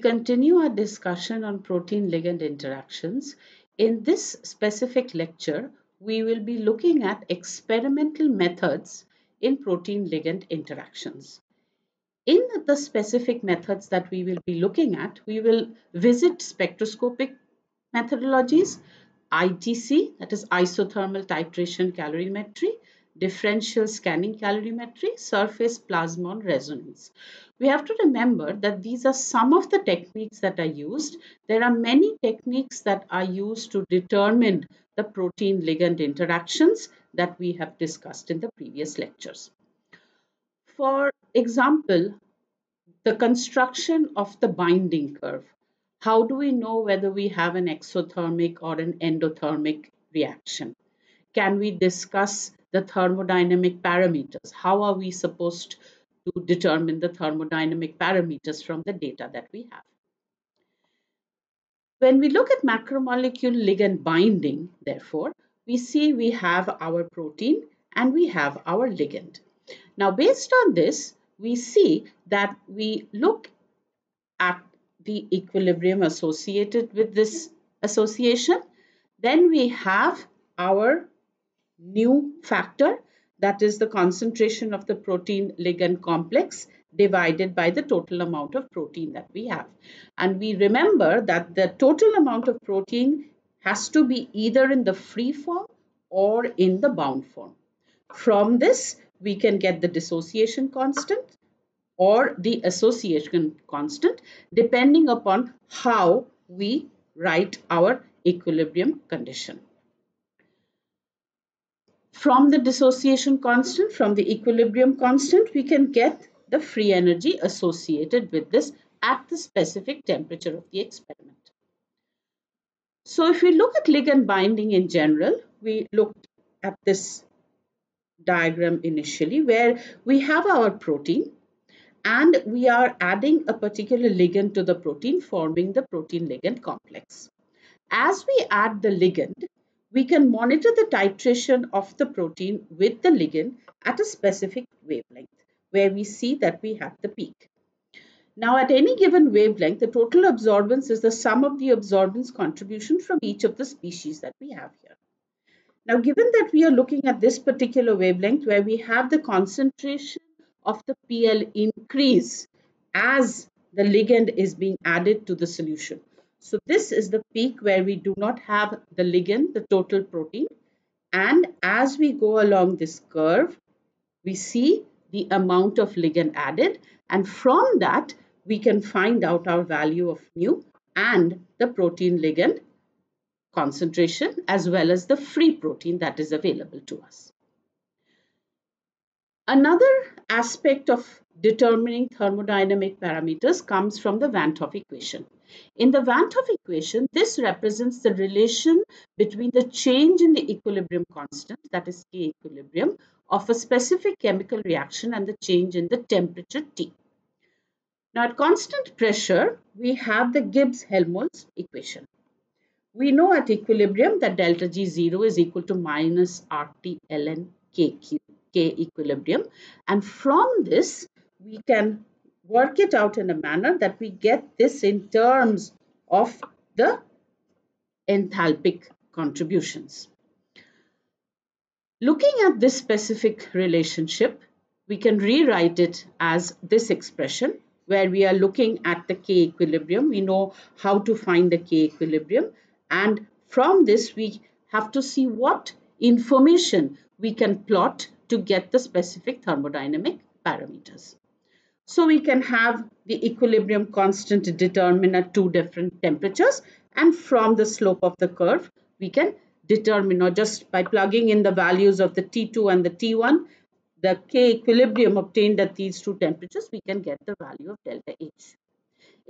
continue our discussion on protein ligand interactions. In this specific lecture, we will be looking at experimental methods in protein ligand interactions. In the specific methods that we will be looking at, we will visit spectroscopic methodologies, ITC, that is isothermal titration calorimetry, differential scanning calorimetry, surface plasmon resonance. We have to remember that these are some of the techniques that are used. There are many techniques that are used to determine the protein ligand interactions that we have discussed in the previous lectures. For example, the construction of the binding curve. How do we know whether we have an exothermic or an endothermic reaction? Can we discuss the thermodynamic parameters? How are we supposed to determine the thermodynamic parameters from the data that we have? When we look at macromolecule ligand binding, therefore, we see we have our protein and we have our ligand. Now, based on this, we see that we look at the equilibrium associated with this association. Then we have our new factor that is the concentration of the protein ligand complex divided by the total amount of protein that we have. And we remember that the total amount of protein has to be either in the free form or in the bound form. From this, we can get the dissociation constant or the association constant depending upon how we write our equilibrium condition. From the dissociation constant, from the equilibrium constant, we can get the free energy associated with this at the specific temperature of the experiment. So if we look at ligand binding in general, we looked at this diagram initially where we have our protein and we are adding a particular ligand to the protein forming the protein ligand complex. As we add the ligand, we can monitor the titration of the protein with the ligand at a specific wavelength where we see that we have the peak. Now at any given wavelength, the total absorbance is the sum of the absorbance contribution from each of the species that we have here. Now, given that we are looking at this particular wavelength where we have the concentration of the PL increase as the ligand is being added to the solution. So this is the peak where we do not have the ligand, the total protein. And as we go along this curve, we see the amount of ligand added. And from that, we can find out our value of mu and the protein ligand concentration as well as the free protein that is available to us. Another aspect of determining thermodynamic parameters comes from the Van't Hoff equation. In the Van't Hoff equation, this represents the relation between the change in the equilibrium constant, that is K equilibrium, of a specific chemical reaction and the change in the temperature T. Now at constant pressure, we have the Gibbs-Helmholtz equation. We know at equilibrium that delta G0 is equal to minus RT ln KQ, K equilibrium. And from this, we can work it out in a manner that we get this in terms of the enthalpic contributions. Looking at this specific relationship, we can rewrite it as this expression where we are looking at the K equilibrium. We know how to find the K equilibrium and from this, we have to see what information we can plot to get the specific thermodynamic parameters. So we can have the equilibrium constant determined at two different temperatures and from the slope of the curve we can determine or just by plugging in the values of the T2 and the T1 the K equilibrium obtained at these two temperatures we can get the value of delta H.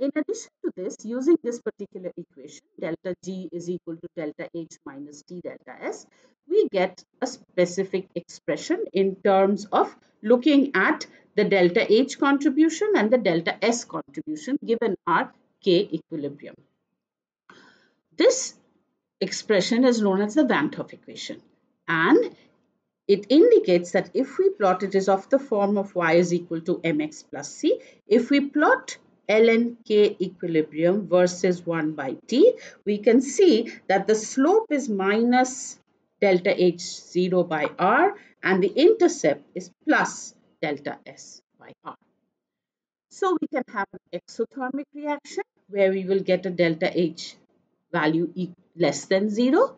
In addition to this, using this particular equation, delta G is equal to delta H minus T delta S, we get a specific expression in terms of looking at the delta H contribution and the delta S contribution given our K equilibrium. This expression is known as the Van't Hoff equation and it indicates that if we plot it is of the form of y is equal to mx plus c. If we plot ln k equilibrium versus 1 by t, we can see that the slope is minus delta H 0 by r and the intercept is plus delta S by r. So we can have an exothermic reaction where we will get a delta H value less than 0.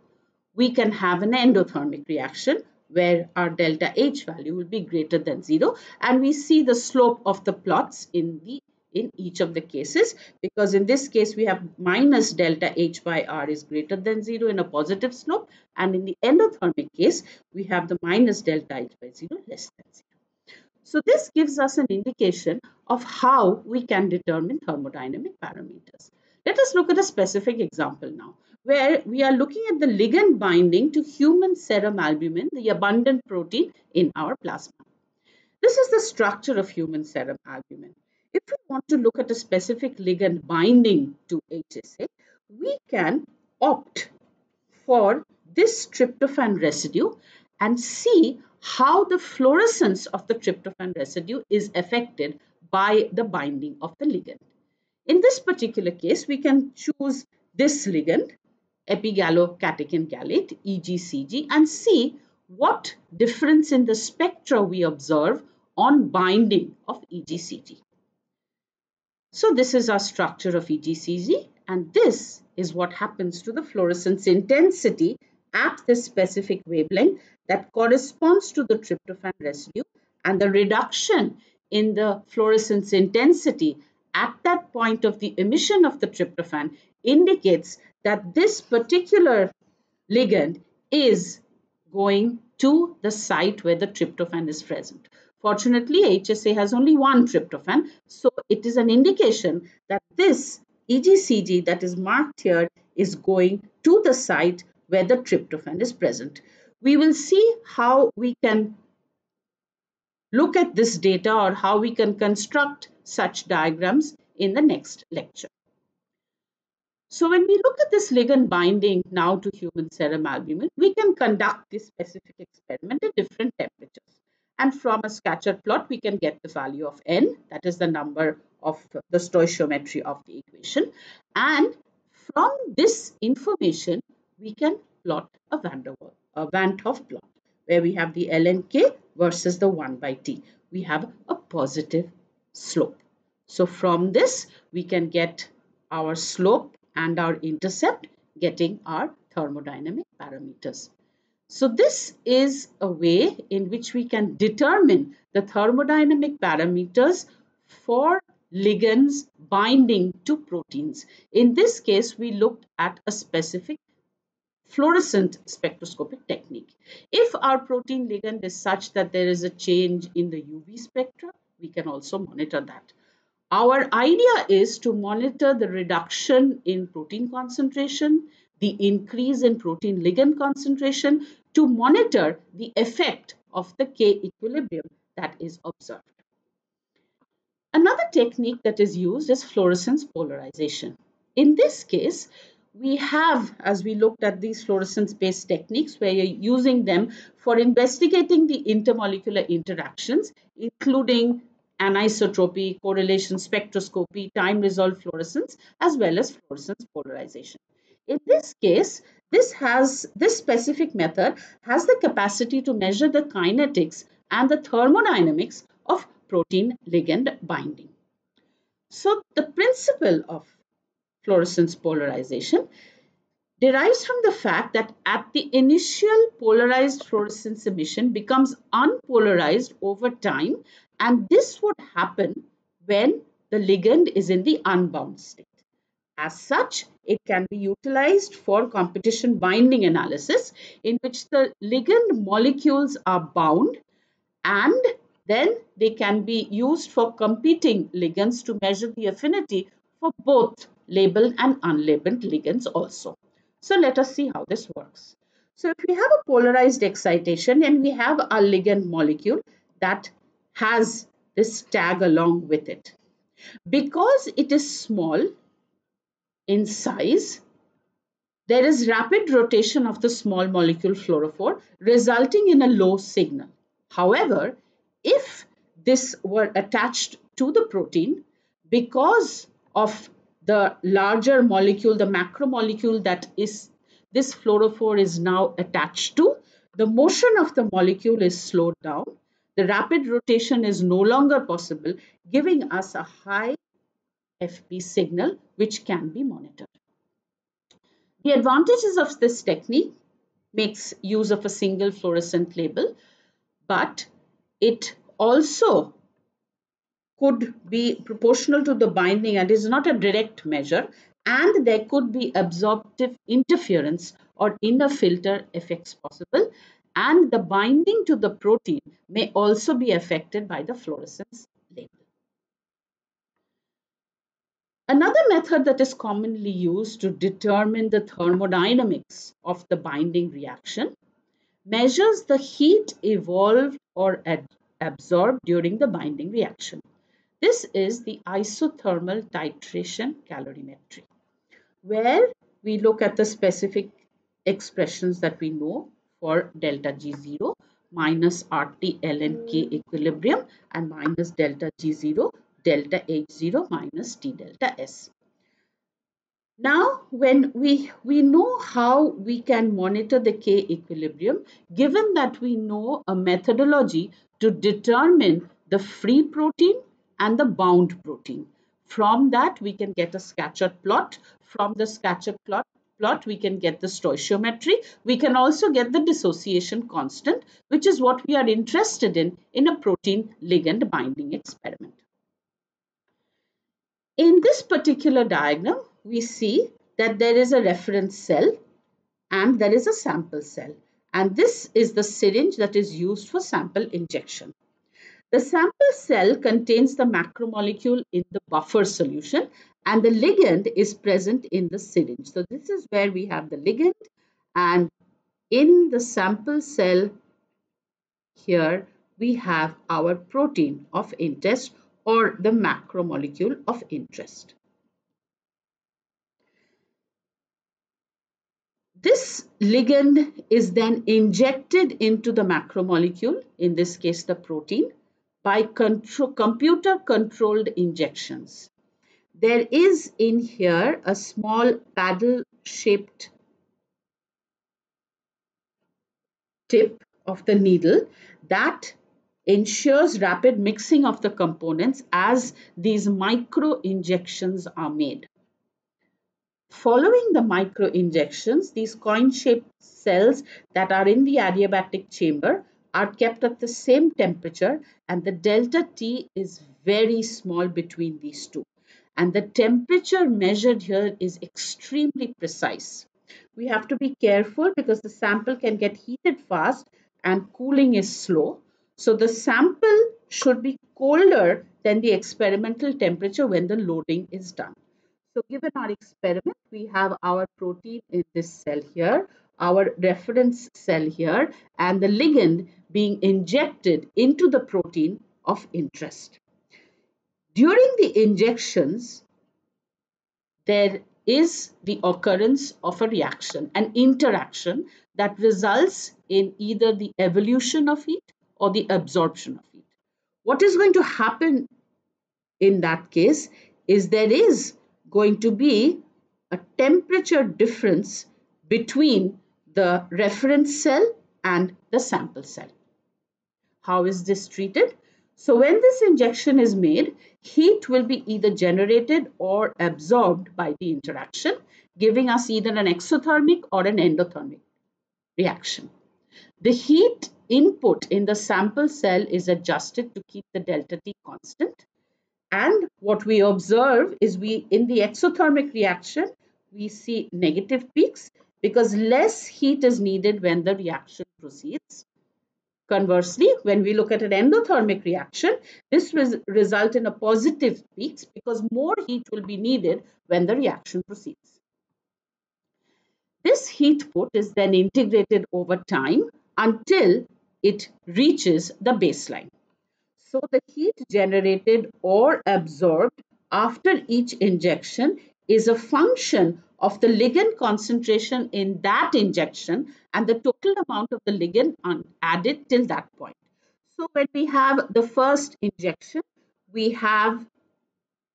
We can have an endothermic reaction where our delta H value will be greater than 0 and we see the slope of the plots in the in each of the cases because in this case we have minus delta H by R is greater than 0 in a positive slope and in the endothermic case we have the minus delta H by 0 less than 0. So this gives us an indication of how we can determine thermodynamic parameters. Let us look at a specific example now where we are looking at the ligand binding to human serum albumin, the abundant protein in our plasma. This is the structure of human serum albumin. If we want to look at a specific ligand binding to HSA, we can opt for this tryptophan residue and see how the fluorescence of the tryptophan residue is affected by the binding of the ligand. In this particular case, we can choose this ligand, epigallocatechin gallate, EGCG, and see what difference in the spectra we observe on binding of EGCG. So this is our structure of EGCG and this is what happens to the fluorescence intensity at this specific wavelength that corresponds to the tryptophan residue and the reduction in the fluorescence intensity at that point of the emission of the tryptophan indicates that this particular ligand is going to the site where the tryptophan is present. Fortunately, HSA has only one tryptophan, so it is an indication that this EGCG that is marked here is going to the site where the tryptophan is present. We will see how we can look at this data or how we can construct such diagrams in the next lecture. So when we look at this ligand binding now to human serum albumin, we can conduct this specific experiment at different temperatures. And from a scatter plot, we can get the value of n, that is the number of the stoichiometry of the equation. And from this information, we can plot a Van, der Waal, a Van 't Hoff plot, where we have the ln k versus the 1 by t. We have a positive slope. So from this, we can get our slope and our intercept, getting our thermodynamic parameters. So this is a way in which we can determine the thermodynamic parameters for ligands binding to proteins. In this case, we looked at a specific fluorescent spectroscopic technique. If our protein ligand is such that there is a change in the UV spectra, we can also monitor that. Our idea is to monitor the reduction in protein concentration, the increase in protein ligand concentration to monitor the effect of the K equilibrium that is observed. Another technique that is used is fluorescence polarization. In this case, we have, as we looked at these fluorescence-based techniques, where you're using them for investigating the intermolecular interactions, including anisotropy, correlation spectroscopy, time-resolved fluorescence, as well as fluorescence polarization. In this case, this has this specific method has the capacity to measure the kinetics and the thermodynamics of protein ligand binding. So the principle of fluorescence polarization derives from the fact that at the initial polarized fluorescence emission becomes unpolarized over time and this would happen when the ligand is in the unbound state. As such, it can be utilized for competition binding analysis in which the ligand molecules are bound and then they can be used for competing ligands to measure the affinity for both labeled and unlabeled ligands also. So let us see how this works. So if we have a polarized excitation and we have a ligand molecule that has this tag along with it. Because it is small, in size, there is rapid rotation of the small molecule fluorophore resulting in a low signal. However, if this were attached to the protein, because of the larger molecule, the macromolecule that is this fluorophore is now attached to, the motion of the molecule is slowed down. The rapid rotation is no longer possible, giving us a high FP signal which can be monitored. The advantages of this technique makes use of a single fluorescent label, but it also could be proportional to the binding and is not a direct measure and there could be absorptive interference or inner filter effects possible and the binding to the protein may also be affected by the fluorescence label. Another method that is commonly used to determine the thermodynamics of the binding reaction measures the heat evolved or absorbed during the binding reaction. This is the isothermal titration calorimetry, where we look at the specific expressions that we know for delta G0 minus RT ln K equilibrium and minus delta G0 delta H0 minus T delta S. Now, when we, we know how we can monitor the K equilibrium, given that we know a methodology to determine the free protein and the bound protein. From that, we can get a scatter plot. From the scatter plot, plot, we can get the stoichiometry. We can also get the dissociation constant, which is what we are interested in in a protein ligand binding experiment. In this particular diagram, we see that there is a reference cell and there is a sample cell. And this is the syringe that is used for sample injection. The sample cell contains the macromolecule in the buffer solution and the ligand is present in the syringe. So this is where we have the ligand and in the sample cell here we have our protein of interest or the macromolecule of interest. This ligand is then injected into the macromolecule, in this case the protein, by computer controlled injections. There is in here a small paddle shaped tip of the needle that ensures rapid mixing of the components as these micro injections are made. Following the micro injections, these coin-shaped cells that are in the adiabatic chamber are kept at the same temperature and the delta T is very small between these two. And the temperature measured here is extremely precise. We have to be careful because the sample can get heated fast and cooling is slow. So the sample should be colder than the experimental temperature when the loading is done. So given our experiment, we have our protein in this cell here, our reference cell here, and the ligand being injected into the protein of interest. During the injections, there is the occurrence of a reaction, an interaction that results in either the evolution of heat or the absorption of heat. What is going to happen in that case is there is going to be a temperature difference between the reference cell and the sample cell. How is this treated? So when this injection is made, heat will be either generated or absorbed by the interaction, giving us either an exothermic or an endothermic reaction. The heat input in the sample cell is adjusted to keep the delta T constant. And what we observe is we in the exothermic reaction, we see negative peaks because less heat is needed when the reaction proceeds. Conversely, when we look at an endothermic reaction, this will result in a positive peaks because more heat will be needed when the reaction proceeds. This heat put is then integrated over time until it reaches the baseline. So the heat generated or absorbed after each injection is a function of the ligand concentration in that injection and the total amount of the ligand added till that point. So when we have the first injection, we have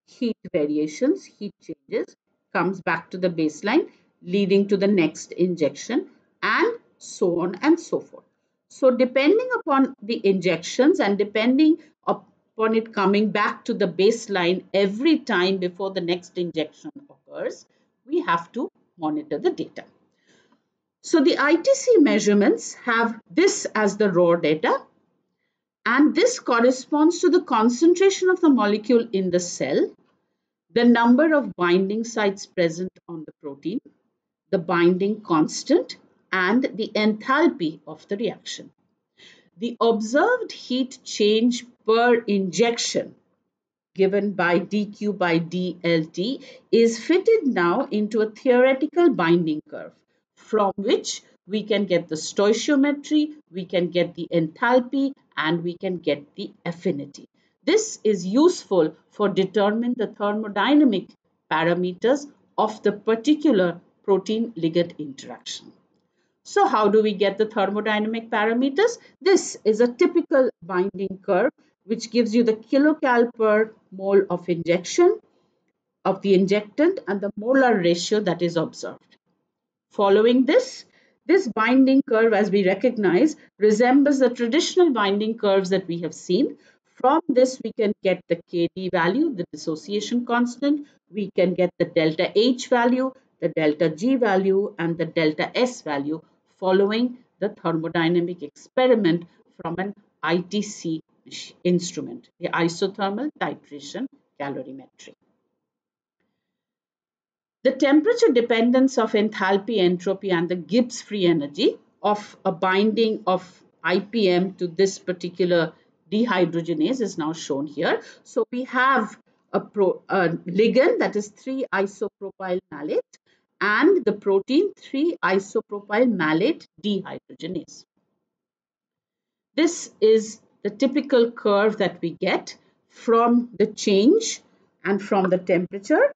heat variations, heat changes, comes back to the baseline, leading to the next injection, and so on and so forth. So depending upon the injections and depending upon it coming back to the baseline every time before the next injection occurs, we have to monitor the data. So the ITC measurements have this as the raw data and this corresponds to the concentration of the molecule in the cell, the number of binding sites present on the protein, the binding constant and the enthalpy of the reaction. The observed heat change per injection given by dq by dlt is fitted now into a theoretical binding curve from which we can get the stoichiometry, we can get the enthalpy and we can get the affinity. This is useful for determining the thermodynamic parameters of the particular protein ligand interaction. So how do we get the thermodynamic parameters? This is a typical binding curve which gives you the kilocal per mole of injection of the injectant and the molar ratio that is observed. Following this, this binding curve as we recognize resembles the traditional binding curves that we have seen. From this we can get the Kd value, the dissociation constant, we can get the delta H value, the delta G value and the delta S value following the thermodynamic experiment from an ITC instrument, the isothermal titration calorimetry. The temperature dependence of enthalpy, entropy and the Gibbs free energy of a binding of IPM to this particular dehydrogenase is now shown here. So we have a, pro, a ligand that is 3-isopropyl malate and the protein 3-isopropyl malate dehydrogenase. This is the typical curve that we get from the change and from the temperature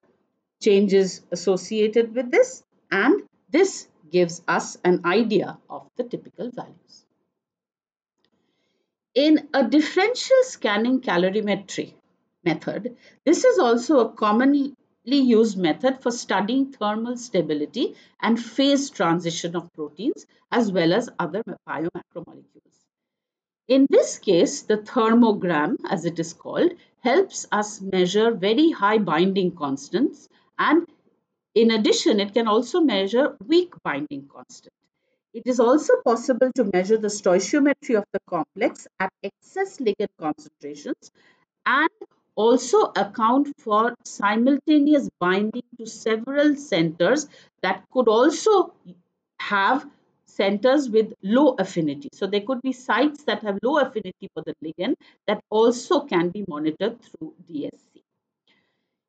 changes associated with this and this gives us an idea of the typical values. In a differential scanning calorimetry method, this is also a common used method for studying thermal stability and phase transition of proteins as well as other biomacromolecules. In this case, the thermogram, as it is called, helps us measure very high binding constants and in addition, it can also measure weak binding constant. It is also possible to measure the stoichiometry of the complex at excess ligand concentrations and also account for simultaneous binding to several centers that could also have centers with low affinity. So there could be sites that have low affinity for the ligand that also can be monitored through DSC.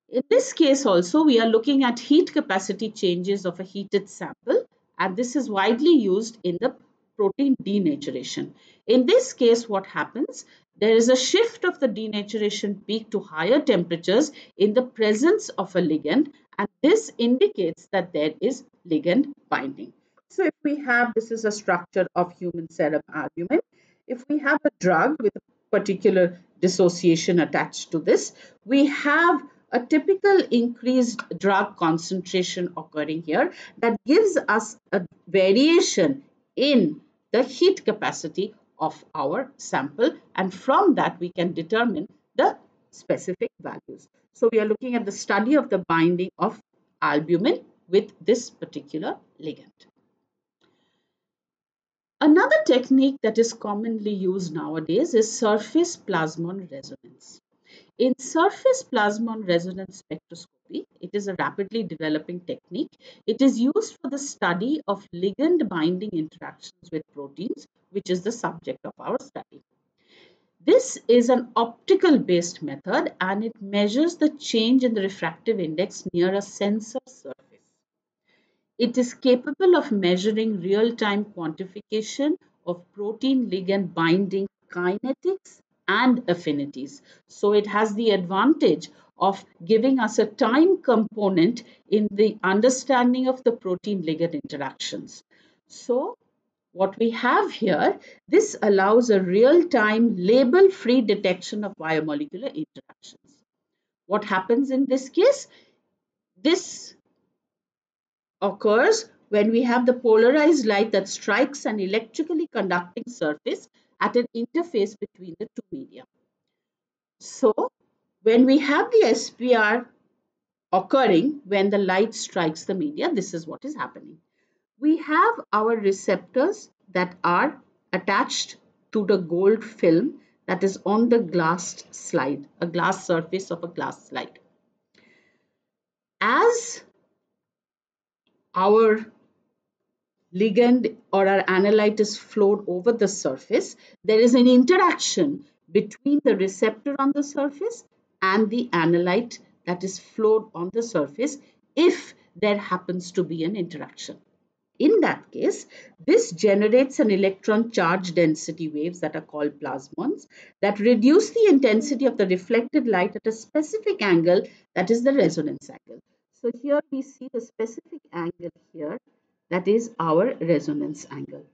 In this case also, we are looking at heat capacity changes of a heated sample and this is widely used in the protein denaturation. In this case, what happens? There is a shift of the denaturation peak to higher temperatures in the presence of a ligand and this indicates that there is ligand binding. So if we have, this is a structure of human serum albumin. If we have a drug with a particular dissociation attached to this, we have a typical increased drug concentration occurring here that gives us a variation in the heat capacity of our sample and from that we can determine the specific values. So we are looking at the study of the binding of albumin with this particular ligand. Another technique that is commonly used nowadays is surface plasmon resonance. In surface plasmon resonance spectroscopy, it is a rapidly developing technique. It is used for the study of ligand binding interactions with proteins, which is the subject of our study. This is an optical based method and it measures the change in the refractive index near a sensor surface. It is capable of measuring real-time quantification of protein ligand binding kinetics and affinities. So it has the advantage of giving us a time component in the understanding of the protein ligand interactions. So what we have here, this allows a real-time label-free detection of biomolecular interactions. what happens in this case? This occurs when we have the polarized light that strikes an electrically conducting surface at an interface between the two media. So, when we have the SPR occurring when the light strikes the media, this is what is happening. We have our receptors that are attached to the gold film that is on the glass slide, a glass surface of a glass slide. As our ligand or our analyte is flowed over the surface, there is an interaction between the receptor on the surface and the analyte that is flowed on the surface if there happens to be an interaction. In that case, this generates an electron charge density waves that are called plasmons that reduce the intensity of the reflected light at a specific angle that is the resonance angle. So here we see the specific angle here that is our resonance angle.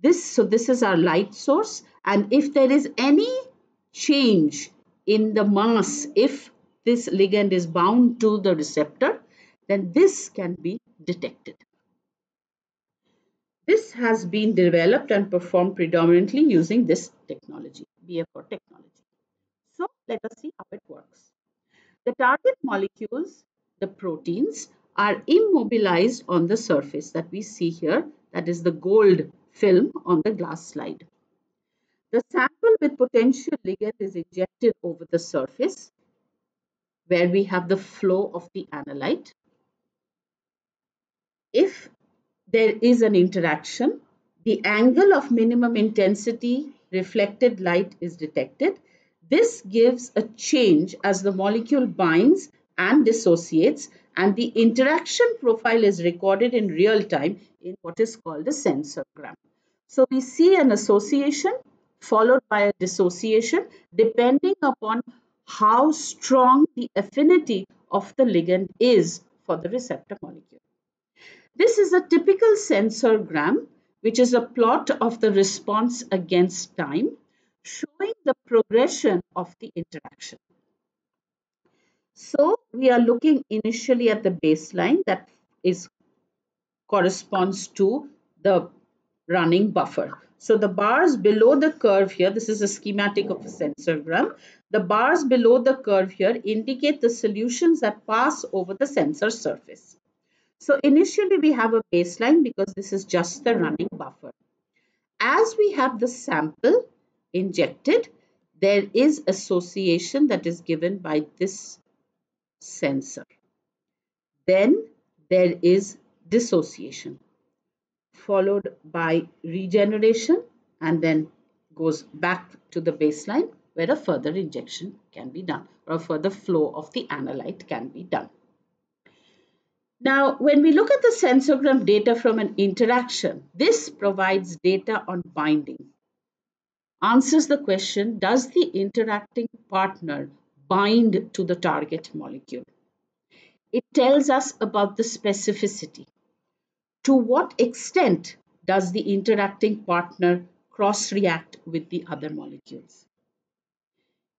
This, so this is our light source and if there is any change in the mass, if this ligand is bound to the receptor, then this can be detected. This has been developed and performed predominantly using this technology, BFR technology. So let us see how it works. The target molecules, the proteins, are immobilized on the surface that we see here, that is the gold film on the glass slide. The sample with potential ligand is injected over the surface where we have the flow of the analyte. If there is an interaction. The angle of minimum intensity reflected light is detected. This gives a change as the molecule binds and dissociates and the interaction profile is recorded in real time in what is called a sensorgram. So we see an association followed by a dissociation depending upon how strong the affinity of the ligand is for the receptor molecule. This is a typical sensorgram, which is a plot of the response against time, showing the progression of the interaction. So we are looking initially at the baseline that is corresponds to the running buffer. So the bars below the curve here, this is a schematic of a sensorgram. The bars below the curve here indicate the solutions that pass over the sensor surface. So initially we have a baseline because this is just the running buffer. As we have the sample injected, there is association that is given by this sensor. Then there is dissociation followed by regeneration and then goes back to the baseline where a further injection can be done or a further flow of the analyte can be done. Now, when we look at the sensorgram data from an interaction, this provides data on binding. Answers the question, does the interacting partner bind to the target molecule? It tells us about the specificity. To what extent does the interacting partner cross-react with the other molecules?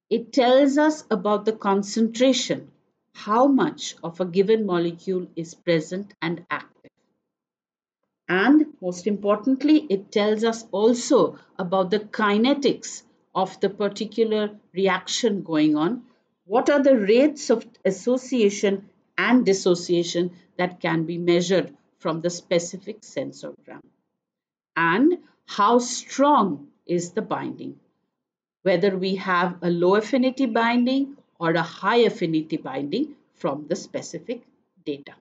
It tells us about the concentration how much of a given molecule is present and active. And most importantly, it tells us also about the kinetics of the particular reaction going on. What are the rates of association and dissociation that can be measured from the specific sensorgram? And how strong is the binding? Whether we have a low affinity binding or a high affinity binding from the specific data.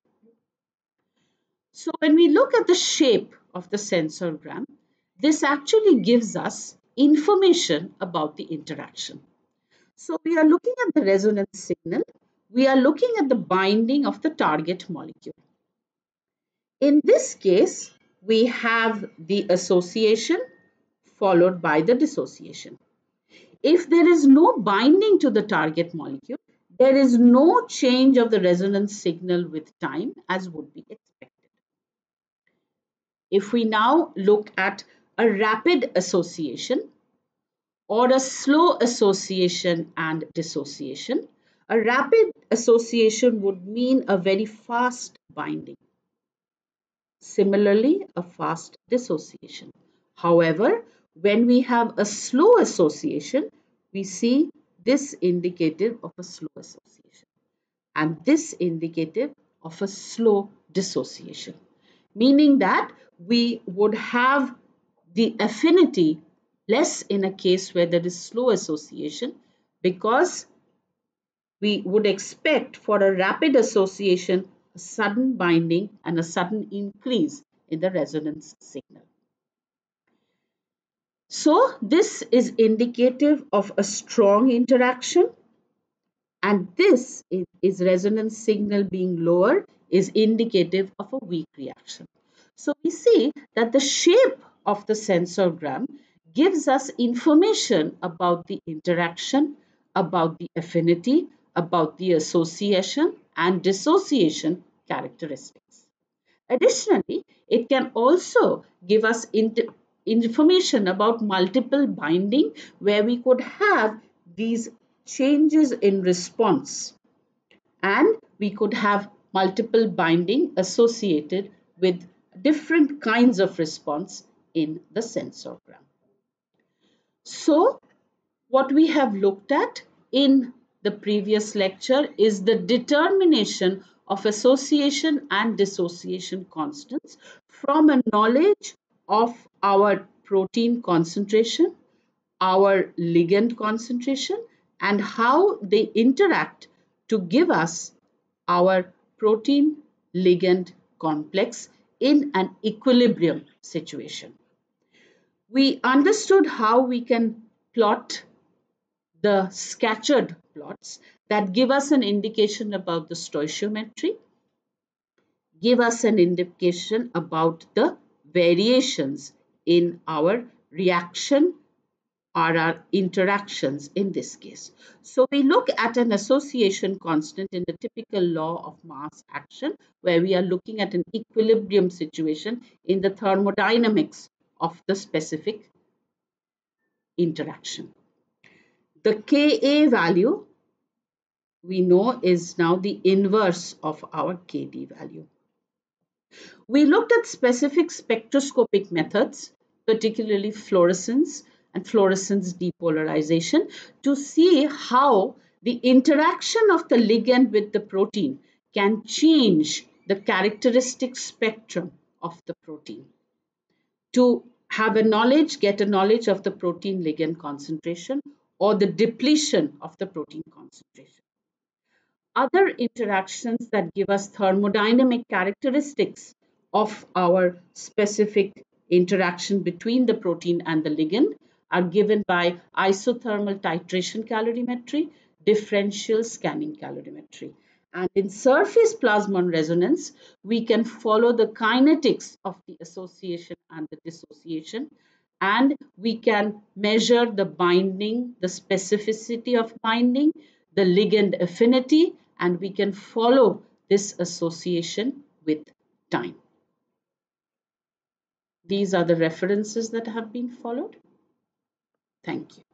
So when we look at the shape of the sensorgram, this actually gives us information about the interaction. So we are looking at the resonance signal. We are looking at the binding of the target molecule. In this case, we have the association followed by the dissociation. If there is no binding to the target molecule, there is no change of the resonance signal with time as would be expected. If we now look at a rapid association or a slow association and dissociation, A rapid association would mean a very fast binding. Similarly, a fast dissociation. However, when we have a slow association, we see this indicative of a slow association and this indicative of a slow dissociation, meaning that we would have the affinity less in a case where there is slow association because we would expect for a rapid association a sudden binding and a sudden increase in the resonance signal. So this is indicative of a strong interaction and this is resonance signal being lower is indicative of a weak reaction. So we see that the shape of the sensorgram gives us information about the interaction, about the affinity, about the association and dissociation characteristics. Additionally, it can also give us information about multiple binding where we could have these changes in response and we could have multiple binding associated with different kinds of response in the sensorgram. So what we have looked at in the previous lecture is the determination of association and dissociation constants from a knowledge of our protein concentration, our ligand concentration and how they interact to give us our protein ligand complex in an equilibrium situation. We understood how we can plot the scattered plots that give us an indication about the stoichiometry, give us an indication about the variations in our reaction or our interactions in this case. So we look at an association constant in the typical law of mass action where we are looking at an equilibrium situation in the thermodynamics of the specific interaction. The Ka value we know is now the inverse of our Kd value. We looked at specific spectroscopic methods, particularly fluorescence and fluorescence depolarization to see how the interaction of the ligand with the protein can change the characteristic spectrum of the protein. To have a knowledge, get a knowledge of the protein ligand concentration or the depletion of the protein concentration. Other interactions that give us thermodynamic characteristics of our specific interaction between the protein and the ligand are given by isothermal titration calorimetry, differential scanning calorimetry. And in surface plasmon resonance, we can follow the kinetics of the association and the dissociation. And we can measure the binding, the specificity of binding, the ligand affinity, and we can follow this association with time. These are the references that have been followed. Thank you.